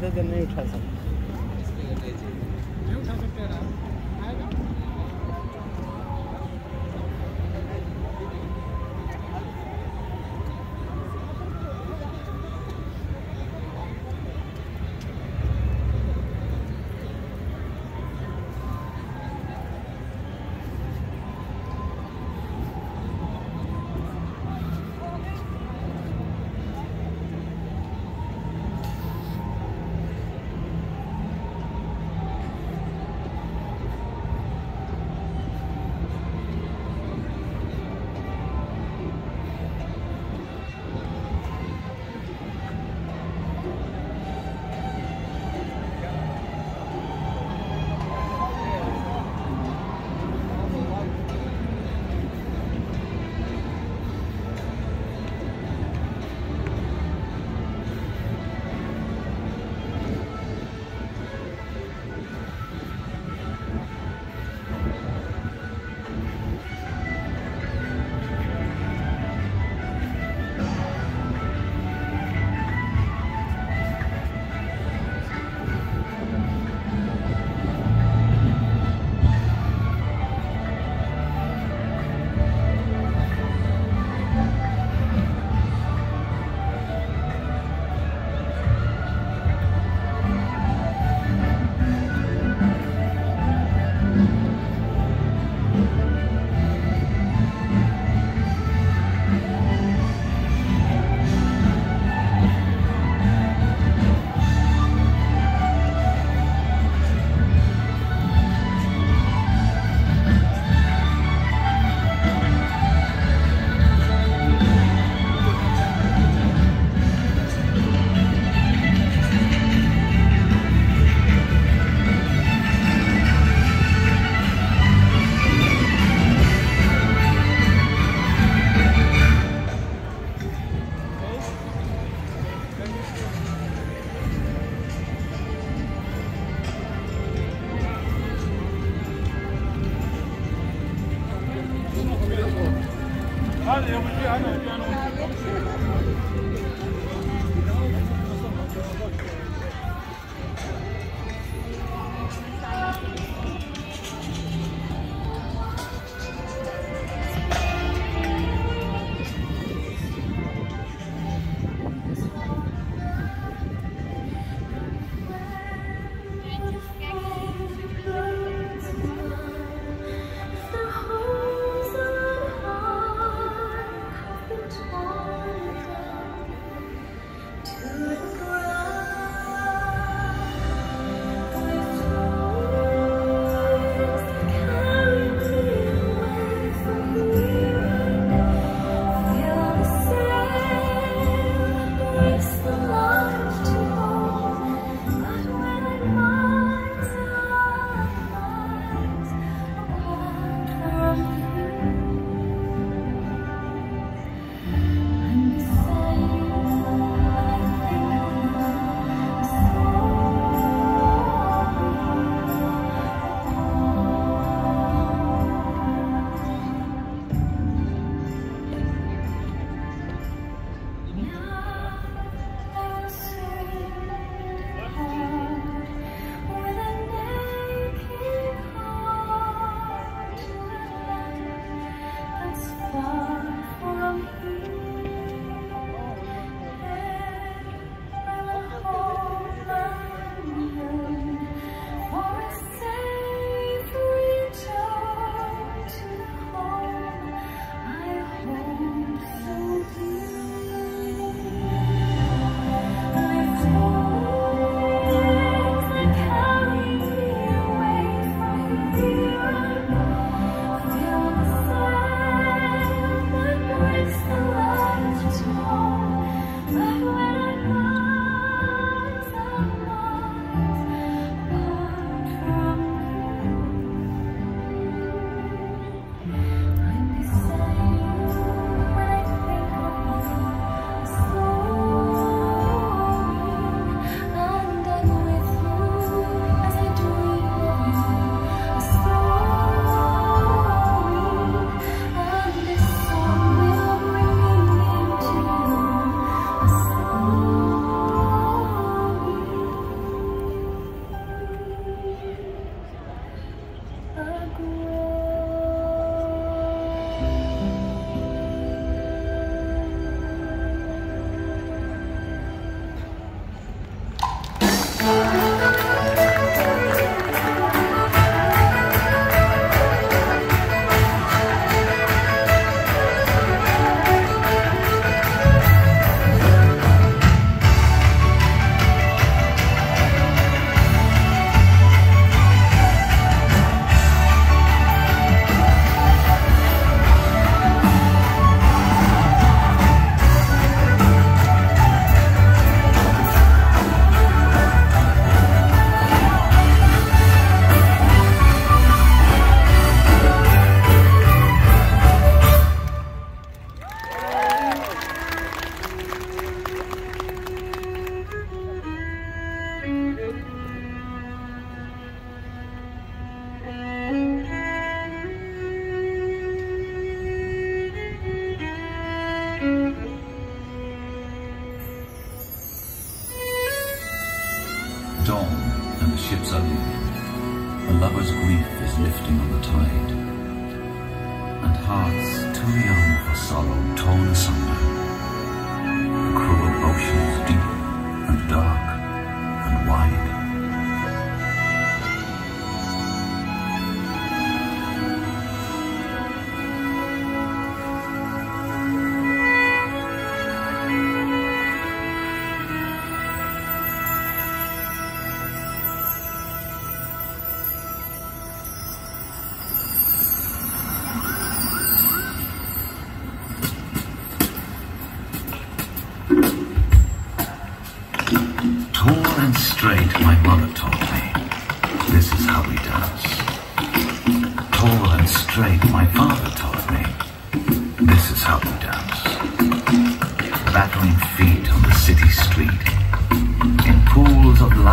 ज़्यादा देर नहीं उठा सकते।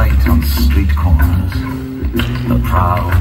Light on street corners. The proud,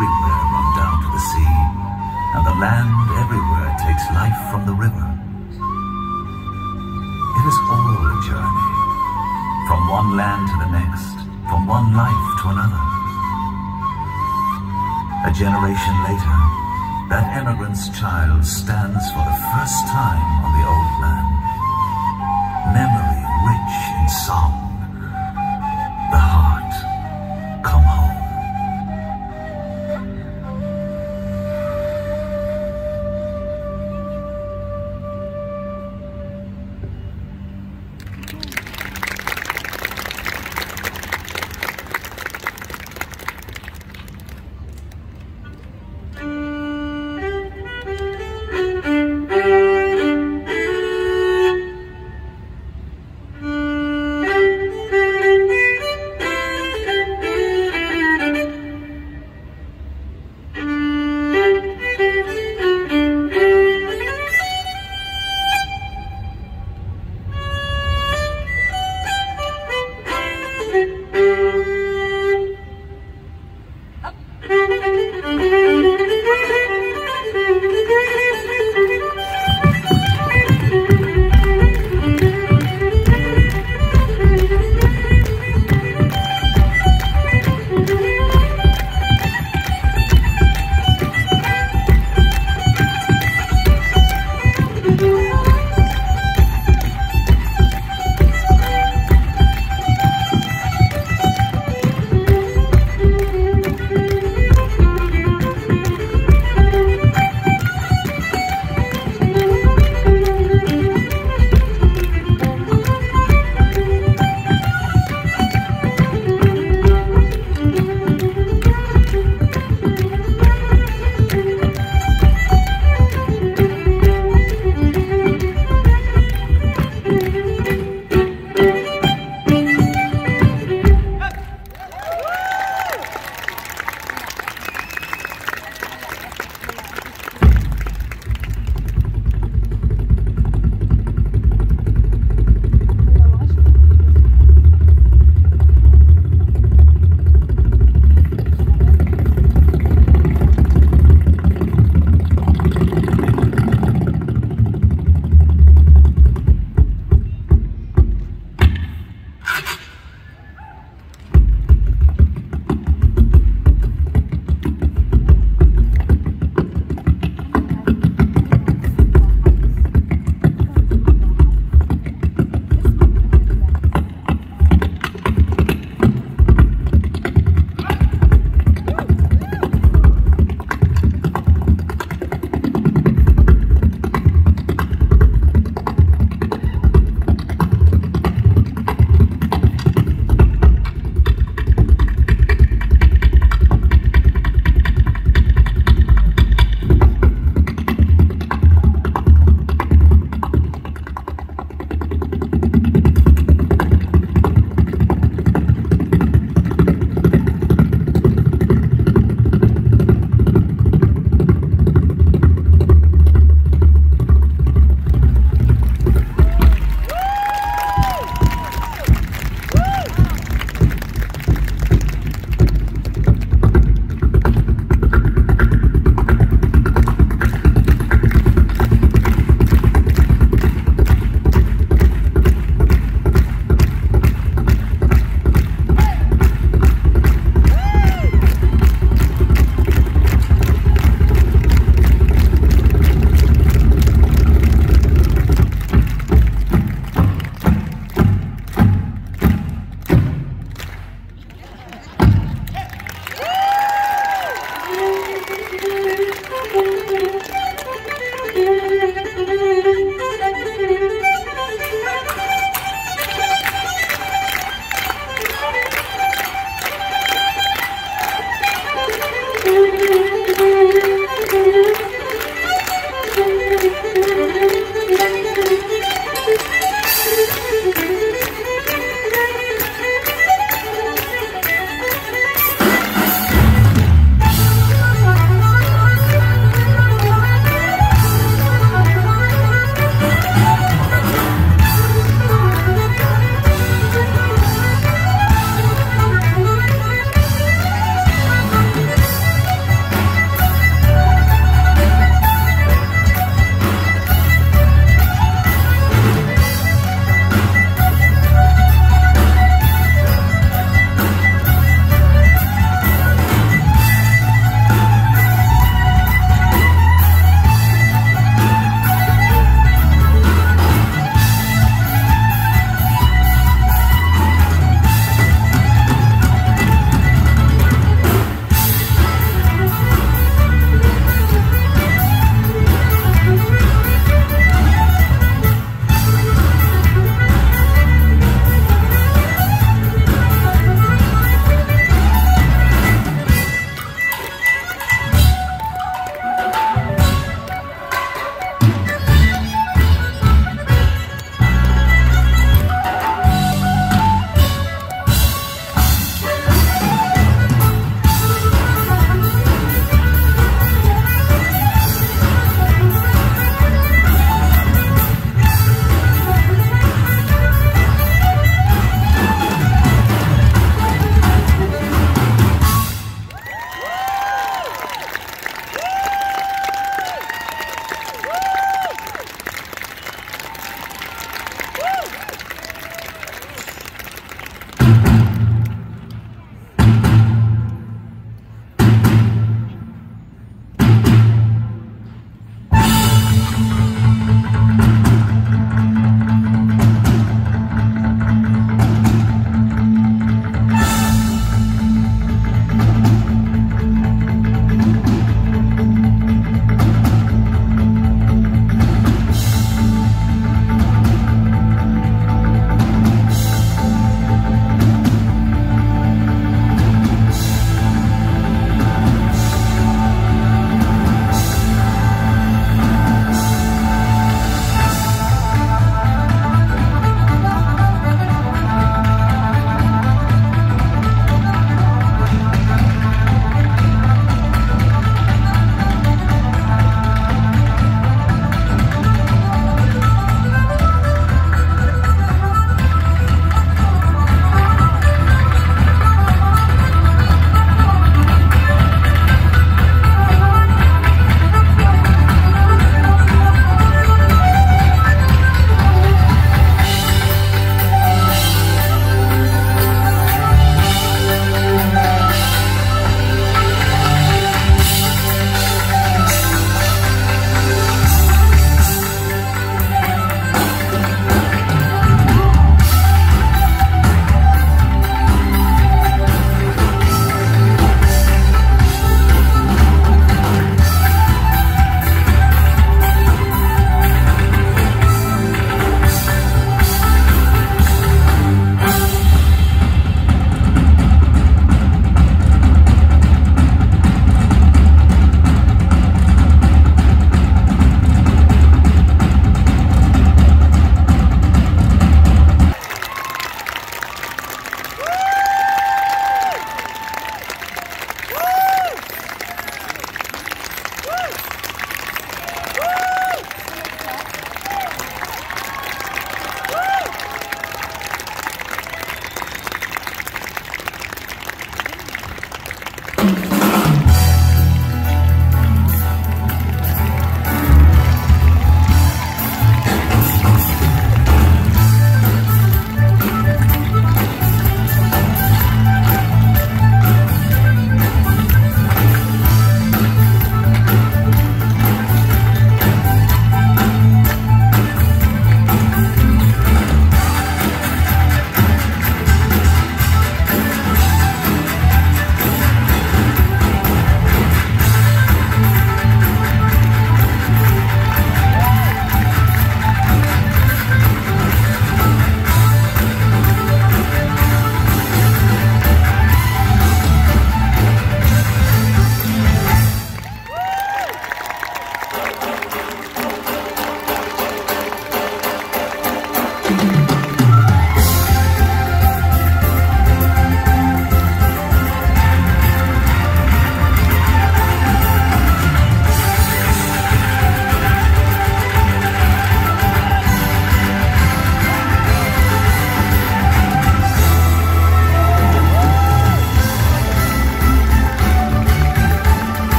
everywhere run down to the sea, and the land everywhere takes life from the river. It is all a journey, from one land to the next, from one life to another. A generation later, that emigrant's child stands for the first time on the old land. Memory rich in song.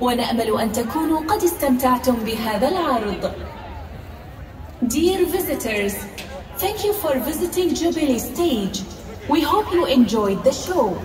ونأمل أن تكونوا قد استمتعتم بهذا العرض. Dear visitors, thank you for visiting Jubilee Stage. We hope you enjoyed the show.